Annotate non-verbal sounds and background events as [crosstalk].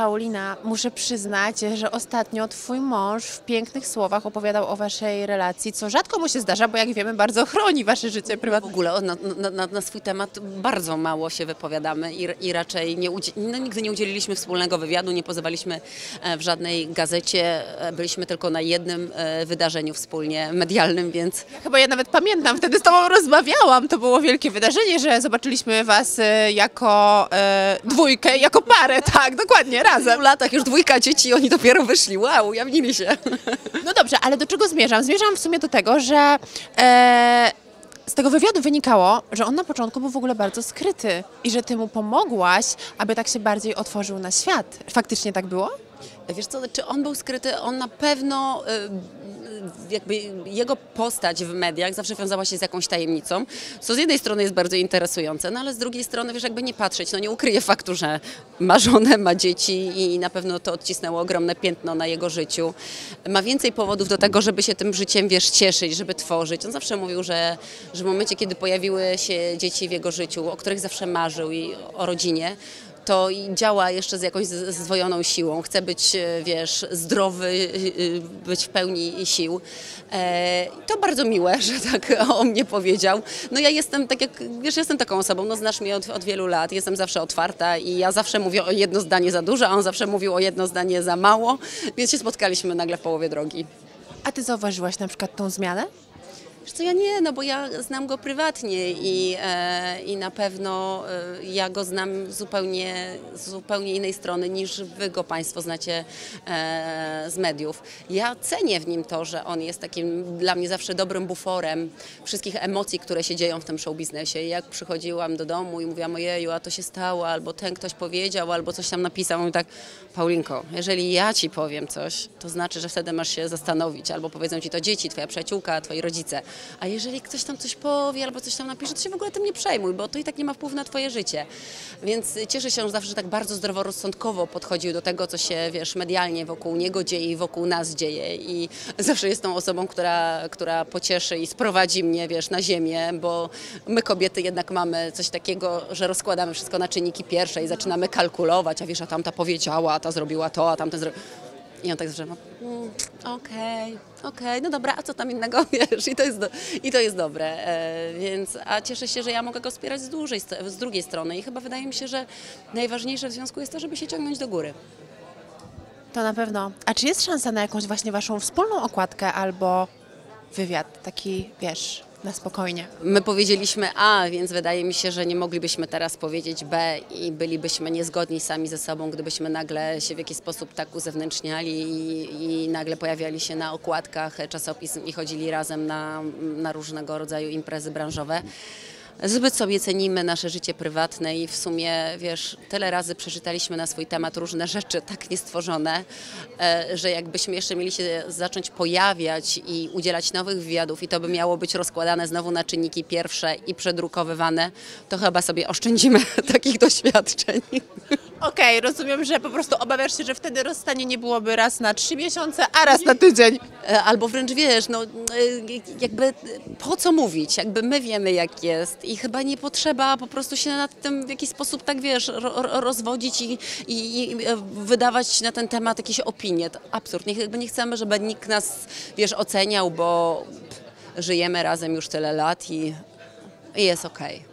Paulina, muszę przyznać, że ostatnio twój mąż w pięknych słowach opowiadał o waszej relacji, co rzadko mu się zdarza, bo jak wiemy, bardzo chroni wasze życie W prywatne. ogóle na, na, na, swój temat bardzo mało się wypowiadamy i, i raczej nie, no, nigdy nie udzieliliśmy wspólnego wywiadu, nie pozywaliśmy e, w żadnej gazecie, e, byliśmy tylko na jednym e, wydarzeniu wspólnie medialnym, więc Chyba ja nawet pamiętam, wtedy z tobą rozmawiałam, to było wielkie wydarzenie, że zobaczyliśmy was jako e, dwójkę, jako parę, tak, dokładnie, w razem. latach już dwójka dzieci, oni dopiero wyszli, wow, ujawnili się. [laughs] No dobrze, ale do czego zmierzam? Zmierzam w sumie do tego, że e, z tego wywiadu wynikało, że on na początku był w ogóle bardzo skryty i że ty mu pomogłaś, aby tak się bardziej otworzył na świat. Faktycznie tak było? Wiesz co, czy on był skryty? On na pewno, y, jakby jego postać w mediach zawsze wiązała się z jakąś tajemnicą, co z jednej strony jest bardzo interesujące, no ale z drugiej strony, wiesz, jakby nie patrzeć, no nie ukryje faktu, że ma żonę, ma dzieci i na pewno to odcisnęło ogromne piętno na jego życiu. Ma więcej powodów do tego, żeby się tym życiem, wiesz, cieszyć, żeby tworzyć. On zawsze mówił, że, że w momencie, kiedy pojawiły się dzieci w jego życiu, o których zawsze marzył i o rodzinie, to działa jeszcze z jakąś zdwojoną siłą. Chce być, e, wiesz, zdrowy, y, y, być w pełni sił. E, To bardzo miłe, że tak [laughs] o mnie powiedział. No ja jestem, tak jak, wiesz, jestem taką osobą, no znasz mnie od, od wielu lat, jestem zawsze otwarta i ja zawsze mówię o jedno zdanie za dużo, a on zawsze mówił o jedno zdanie za mało, więc się spotkaliśmy nagle w połowie drogi. A ty zauważyłaś na przykład tą zmianę? Wiesz co, ja nie, no bo ja znam go prywatnie i, e, i na pewno e, ja go znam zupełnie, z zupełnie innej strony niż wy go Państwo znacie e, z mediów. Ja cenię w nim to, że on jest takim dla mnie zawsze dobrym buforem wszystkich emocji, które się dzieją w tym show biznesie. Jak przychodziłam do domu i mówiłam, ojeju, a to się stało, albo ten ktoś powiedział, albo coś tam napisał, i tak, Paulinko, jeżeli ja ci powiem coś, to znaczy, że wtedy masz się zastanowić, albo powiedzą ci to dzieci, twoja przyjaciółka, twoi rodzice. A jeżeli ktoś tam coś powie, albo coś tam napisze, to się w ogóle tym nie przejmuj, bo to i tak nie ma wpływu na twoje życie. Więc cieszę się, że zawsze tak bardzo zdroworozsądkowo podchodził do tego, co się, wiesz, medialnie wokół niego dzieje i wokół nas dzieje. I [laughs] zawsze jest tą osobą, która, która pocieszy i sprowadzi mnie, wiesz, na ziemię, bo my kobiety jednak mamy coś takiego, że rozkładamy wszystko na czynniki pierwsze i zaczynamy kalkulować, a wiesz, a tamta powiedziała, a ta zrobiła to, a tamta zrobiła... I on tak zawsze, mm, okej, okej, no dobra, a co tam innego, [laughs] wiesz, i to jest, do, i to jest dobre, e, więc, a cieszę się, że ja mogę go wspierać z, dłużej, z drugiej strony i chyba wydaje mi się, że najważniejsze w związku jest to, żeby się ciągnąć do góry. To na pewno. A czy jest szansa na jakąś właśnie waszą wspólną okładkę albo wywiad taki, wiesz, na spokojnie? My powiedzieliśmy A, więc wydaje mi się, że nie moglibyśmy teraz powiedzieć B i bylibyśmy niezgodni sami ze sobą, gdybyśmy nagle się w jakiś sposób tak uzewnętrzniali i, i nagle pojawiali się na okładkach czasopism i chodzili razem na, na różnego rodzaju imprezy branżowe. Zbyt sobie cenimy nasze życie prywatne i w sumie, wiesz, tyle razy przeczytaliśmy na swój temat różne rzeczy tak niestworzone, e, że jakbyśmy jeszcze mieli się zacząć pojawiać i udzielać nowych wywiadów i to by miało być rozkładane znowu na czynniki pierwsze i przedrukowywane, to chyba sobie oszczędzimy [laughs] takich doświadczeń. Okej, rozumiem, że po prostu obawiasz się, że wtedy rozstanie nie byłoby raz na trzy miesiące, a raz na tydzień. E, Albo wręcz wiesz, no e, jakby po co mówić, jakby my wiemy jak jest i chyba nie potrzeba po prostu się nad tym w jakiś sposób tak wiesz, ro, ro, rozwodzić i, i, i e, wydawać na ten temat jakieś opinie. To absurd, nie, jakby nie chcemy, żeby nikt nas wiesz oceniał, bo żyjemy razem już tyle lat i, i jest okej.